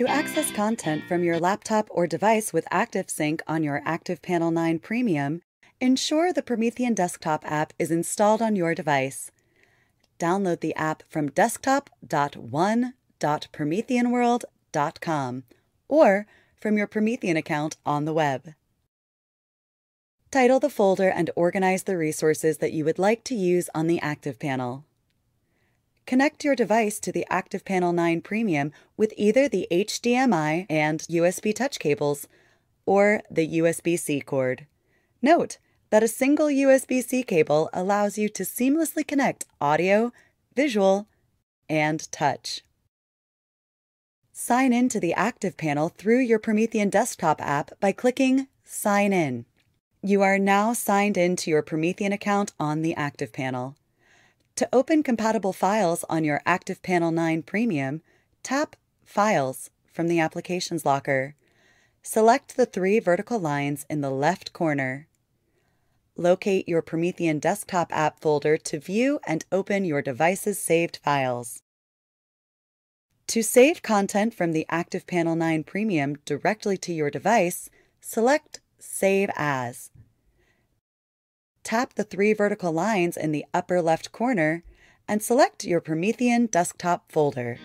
To access content from your laptop or device with ActivSync on your ActivPanel 9 Premium, ensure the Promethean Desktop app is installed on your device. Download the app from desktop.one.prometheanworld.com or from your Promethean account on the web. Title the folder and organize the resources that you would like to use on the ActivPanel. Connect your device to the ActivPanel 9 Premium with either the HDMI and USB touch cables or the USB-C cord. Note that a single USB-C cable allows you to seamlessly connect audio, visual, and touch. Sign in to the ActivPanel through your Promethean desktop app by clicking Sign In. You are now signed in to your Promethean account on the ActivPanel. To open compatible files on your ActivPanel 9 Premium, tap Files from the Applications Locker. Select the three vertical lines in the left corner. Locate your Promethean desktop app folder to view and open your device's saved files. To save content from the ActivPanel 9 Premium directly to your device, select Save As tap the three vertical lines in the upper left corner and select your Promethean desktop folder.